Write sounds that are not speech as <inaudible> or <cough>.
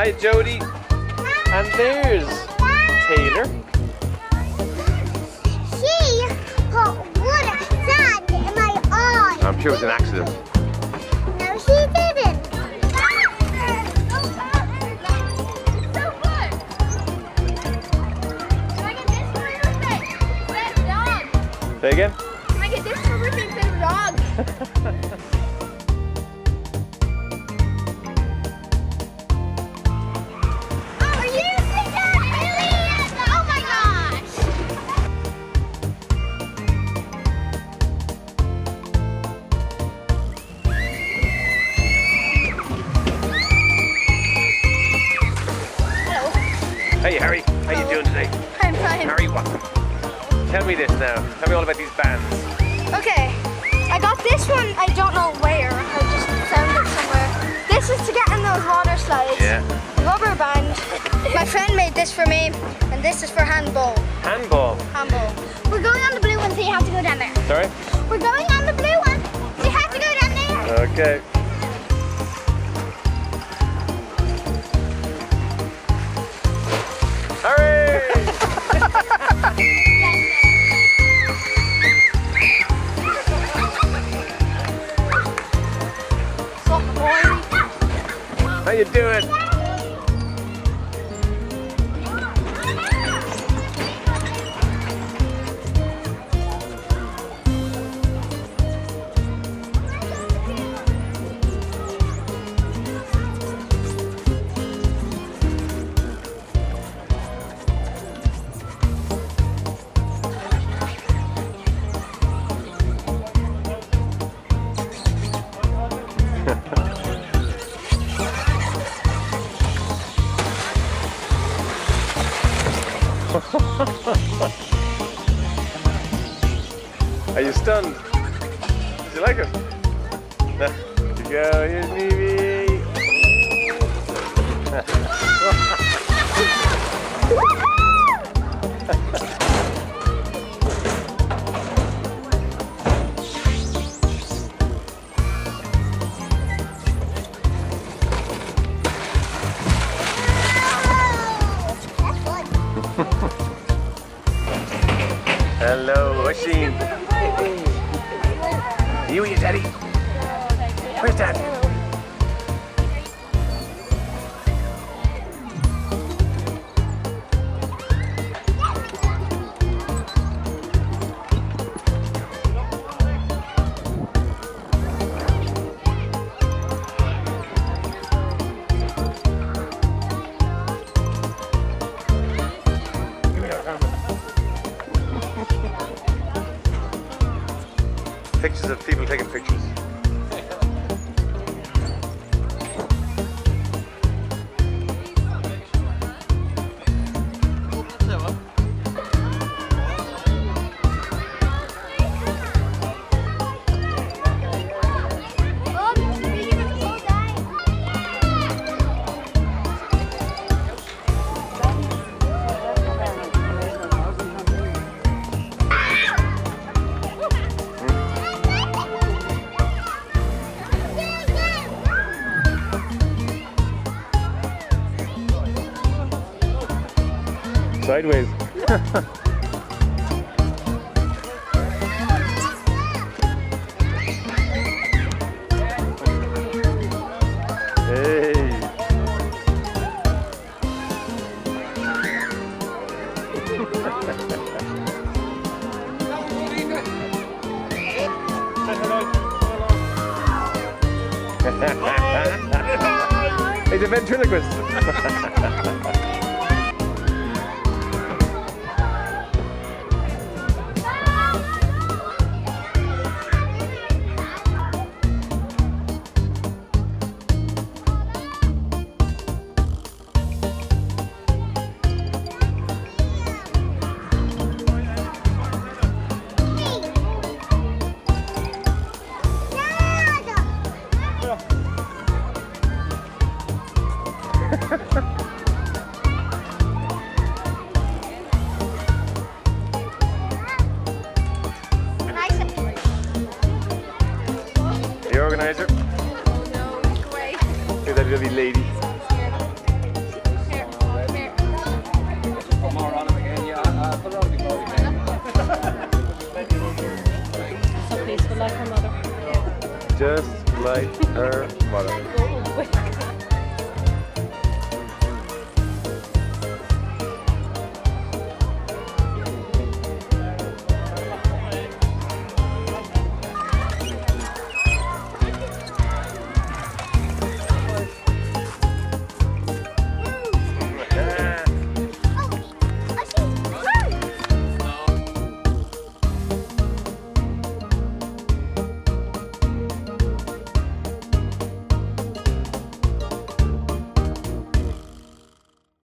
Hi, Jody. And there's Taylor. She put water, sand in my eye. I'm sure it was an accident. No, she didn't. Say again? Can I get this for birthday instead of a dog? Hey, Harry. How you doing today? I'm fine. Harry, what? Tell me this now. Tell me all about these bands. Okay, I got this one. I don't know where. I just found it somewhere. This is to get in those water slides. Yeah. Rubber band. My friend made this for me, and this is for handball. Handball. Handball. We're going on the blue one, so you have to go down there. Sorry? We're going on the blue one, so you have to go down there. Okay. You doing? Are you stunned? Did you like it? There you go, here's fun. Hello, Oisin. You daddy. Where's dad? Pictures of people taking pictures. Sideways. Hey. <laughs> He's a ventriloquist. <laughs> organizer? No. Look at that lovely lady. So peaceful, like her mother. Just like her mother. Oh,